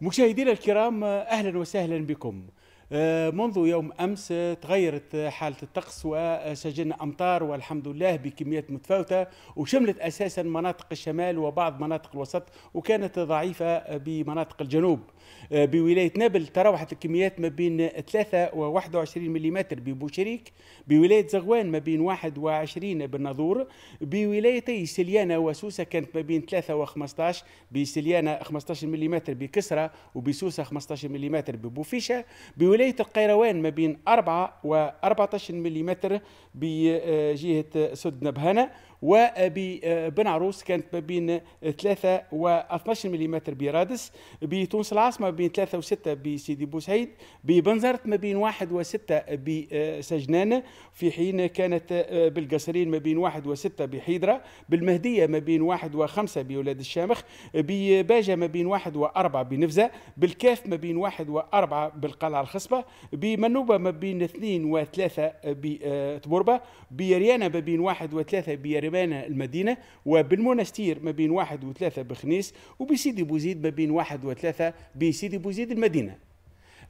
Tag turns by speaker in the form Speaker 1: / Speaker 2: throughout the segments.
Speaker 1: مشاهدينا الكرام أهلا وسهلا بكم. منذ يوم أمس تغيرت حالة الطقس وسجلنا أمطار والحمد لله بكميات متفاوتة وشملت أساسا مناطق الشمال وبعض مناطق الوسط وكانت ضعيفة بمناطق الجنوب. آه، بولاية نابل تراوحت الكميات ما بين 3 و 21 ملم ببوشريك بولاية زغوان ما بين 21 بالناظور بولايتي سليانة وسوسة كانت ما بين 3 و 15 بسليانة 15 ملم بكسرى وبسوسة 15 ملم ببوفيشة بولايه القيروان ما بين 4 و 14 ملم بجهه سد وبن عروس كانت ما بين 3 و 12 ملم برادس بتونس العاصمة بين 3 و 6 بسيدي بوسعيد ببنزرت ما بين 1 و 6 بسجنان في حين كانت بالقصرين ما بين 1 و 6 بحيدرة بالمهدية ما بين 1 و 5 بولاد الشامخ بباجة ما بين 1 و 4 بنفزة بالكاف ما بين 1 و 4 بالقلعة الخصبة بمنوبة ما بين 2 و 3 بتبوربة بريانه ما بين 1 و 3 بريانه ربانة المدينة وبالمونستير ما بين واحد وثلاثة بخنيس وبسيدي بوزيد ما بين واحد وثلاثة بسيدي بوزيد المدينة.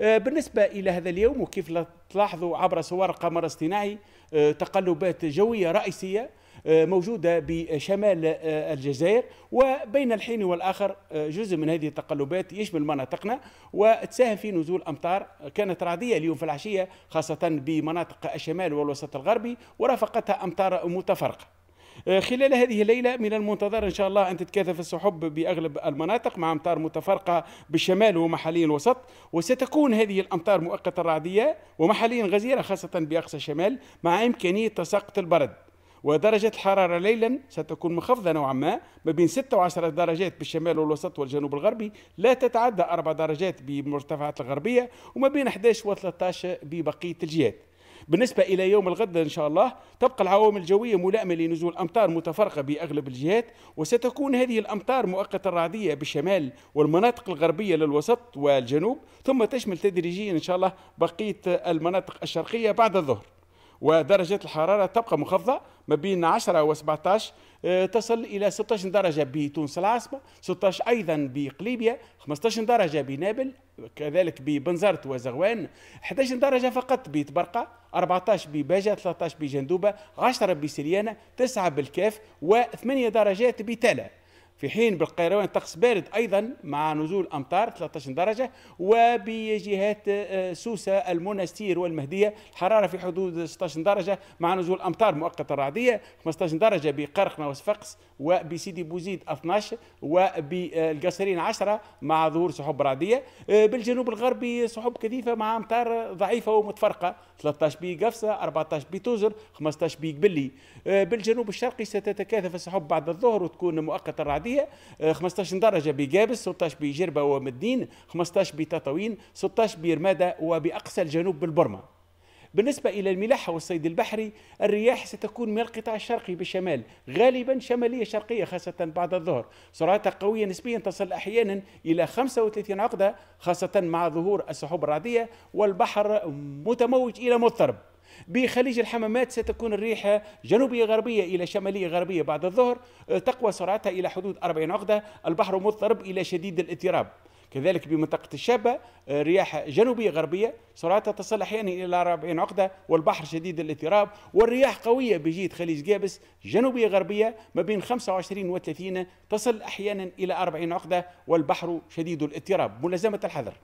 Speaker 1: آه، بالنسبة إلى هذا اليوم وكيف تلاحظوا عبر صور القمر الاصطناعي آه، تقلبات جوية رئيسية آه، موجودة بشمال الجزائر وبين الحين والآخر جزء من هذه التقلبات يشمل مناطقنا وتساهم في نزول أمطار كانت رعدية اليوم في العشية خاصة بمناطق الشمال والوسط الغربي ورافقتها أمطار متفرقة. خلال هذه الليلة من المنتظر إن شاء الله أن تتكاثف السحب بأغلب المناطق مع أمطار متفرقة بالشمال ومحليا الوسط وستكون هذه الأمطار مؤقتة رعدية ومحليا غزيرة خاصة بأقصى الشمال مع إمكانية تساقط البرد. ودرجة الحرارة ليلا ستكون منخفضة نوعا ما ما بين 6 و10 درجات بالشمال والوسط والجنوب الغربي لا تتعدى 4 درجات بمرتفعات الغربية وما بين 11 و13 ببقية الجهات. بالنسبة إلى يوم الغد إن شاء الله تبقى العوامل الجوية ملائمة لنزول أمطار متفرقة بأغلب الجهات وستكون هذه الأمطار مؤقتة رعدية بالشمال والمناطق الغربية للوسط والجنوب ثم تشمل تدريجيا إن شاء الله بقية المناطق الشرقية بعد الظهر. ودرجة الحرارة تبقى منخفضة ما بين 10 و 17 آه، تصل إلى 16 درجة بتونس العاصمة 16 أيضا بقليبيا 15 درجة بنابل كذلك ببنزرت وزغوان 11 درجة فقط بتبرقة 14 بباجة 13 بجندوبة 10 بسريانة 9 بالكاف و8 درجات بتالا في حين بالقيروان طقس بارد أيضا مع نزول أمطار 13 درجة وبجهات آه، سوسة المنستير والمهدية الحرارة في حدود 16 درجة مع نزول أمطار مؤقتة رعدية 15 درجة بقرقنه وصفاقس وبسيدي بوزيد 12 وبالقصرين 10 مع ظهور سحب رعدية. آه، بالجنوب الغربي سحب كثيفة مع أمطار ضعيفة ومتفرقة 13 بقفصه 14 بتوزر 15 بقبلي آه، بالجنوب الشرقي ستتكاثف السحب بعد الظهر وتكون مؤقتة رعدية. العاديه 15 درجة بجابس 16 بجربة ومدين 15 بتطاوين 16 برماده وبأقصى الجنوب بالبرمة. بالنسبة إلى الملاحة والصيد البحري الرياح ستكون من القطاع الشرقي بالشمال غالبا شمالية شرقية خاصة بعد الظهر. سرعتها قوية نسبيا تصل أحيانا إلى 35 عقدة خاصة مع ظهور السحب الرعدية والبحر متموج إلى مضطرب. بخليج الحمامات ستكون الريح جنوبية غربية إلى شمالية غربية بعد الظهر آه، تقوى سرعتها إلى حدود 40 عقدة البحر مضطرب إلى شديد الاضطراب. كذلك بمنطقة الشابة آه، رياح جنوبية غربية سرعتها تصل أحيانا إلى 40 عقدة والبحر شديد الاضطراب والرياح قوية بجهة خليج جابس جنوبية غربية ما بين 25 و 30 تصل أحيانا إلى 40 عقدة والبحر شديد الاضطراب. ملازمة الحذر.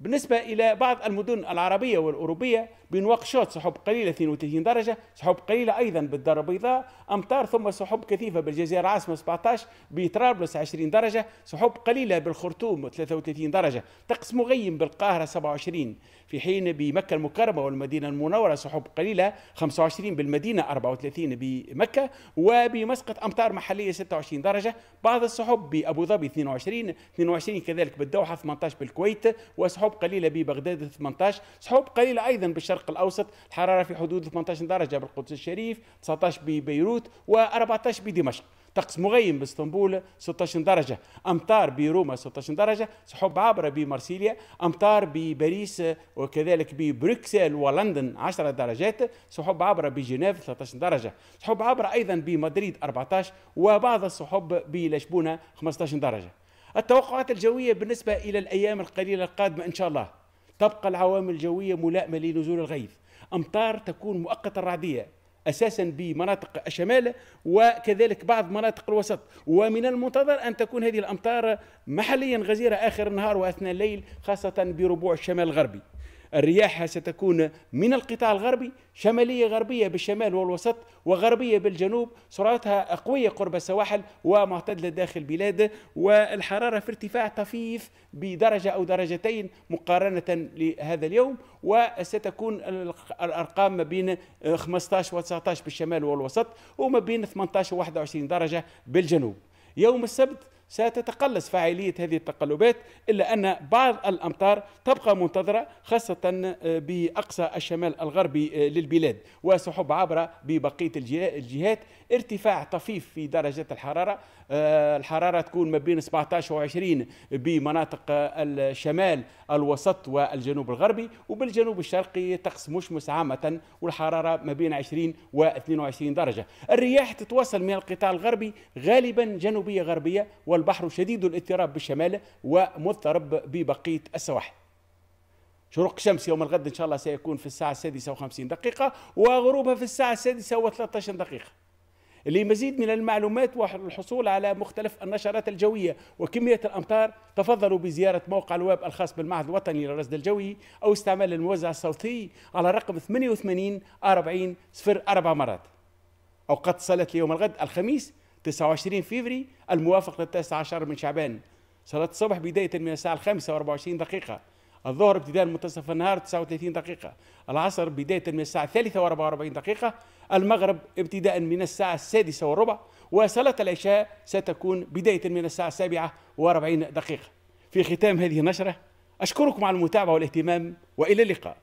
Speaker 1: بالنسبة إلى بعض المدن العربية والأوروبية بنواقشوط سحب قليلة 32 درجة سحب قليلة أيضا بالدار البيضاء أمطار ثم سحب كثيفة بالجزائر العاصمة 17 بطرابلس 20 درجة سحب قليلة بالخرطوم 33 درجة طقس مغيم بالقاهرة 27 في حين بمكة المكرمة والمدينة المنورة سحب قليلة 25 بالمدينة 34 بمكة وبمسقط أمطار محلية 26 درجة بعض السحب بأبو ظبي 22 22 كذلك بالدوحة 18 بالكويت وسحب قليلة ببغداد 18 سحب قليلة أيضا بالشرق الأوسط الحرارة في حدود 18 درجة بالقدس الشريف 19 ببيروت و14 بدمشق. طقس مغيم بإسطنبول 16 درجة أمطار بروما 16 درجة سحب عابرة بمارسيليا أمطار بباريس وكذلك ببروكسل ولندن 10 درجات سحب عابرة بجنيف 13 درجة. سحب عابرة أيضا بمدريد 14 وبعض السحب بلشبونة 15 درجة. التوقعات الجوية بالنسبة إلى الأيام القليلة القادمة إن شاء الله. تبقى العوامل الجوية ملائمة لنزول الغيث. أمطار تكون مؤقتة رعدية أساسا بمناطق الشمال وكذلك بعض مناطق الوسط. ومن المنتظر أن تكون هذه الأمطار محليا غزيرة آخر النهار وأثناء الليل خاصة بربوع الشمال الغربي. الرياح ستكون من القطاع الغربي شمالية غربية بالشمال والوسط وغربية بالجنوب سرعتها قوية قرب السواحل ومعتدلة داخل البلاد والحرارة في ارتفاع طفيف بدرجة أو درجتين مقارنة لهذا اليوم وستكون الأرقام ما بين 15 و 19 بالشمال والوسط وما بين 18 و 21 درجة بالجنوب. يوم السبت ستتقلص فاعلية هذه التقلبات إلا أن بعض الأمطار تبقى منتظرة خاصة آه، بأقصى الشمال الغربي آه، للبلاد وسحب عابرة ببقية الجهات. ارتفاع طفيف في درجة الحرارة آه، الحرارة تكون ما بين 17 و 20 بمناطق الشمال الوسط والجنوب الغربي. وبالجنوب الشرقي طقس مشمس عامة والحرارة ما بين 20 و 22 درجة. الرياح تتواصل من القطاع الغربي غالبا جنوبية غربية والبحر شديد الاضطراب بالشمال ومضطرب ببقية السواحل. شروق الشمس يوم الغد إن شاء الله سيكون في الساعة السادسة وخمسين دقيقة وغروبها في الساعة السادسة وثلاثة دقيقة. لمزيد من المعلومات والحصول على مختلف النشرات الجوية وكمية الأمطار تفضلوا بزيارة موقع الويب الخاص بالمعهد الوطني للرصد الجوي أو استعمال الموزع الصوتي على رقم 88 40 صفر أربع مرات. أوقات صلاة ليوم الغد الخميس 29 فيفري الموافق للتاسع عشر من شعبان. صلاة الصبح بداية من الساعة الخامسة و24 دقيقة. الظهر ابتداء منتصف النهار 39 دقيقة. العصر بداية من الساعة الثالثة و44 دقيقة. المغرب ابتداء من الساعة السادسة والربع. وصلاة العشاء ستكون بداية من الساعة السابعة و40 دقيقة. في ختام هذه النشرة أشكركم على المتابعة والاهتمام وإلى اللقاء.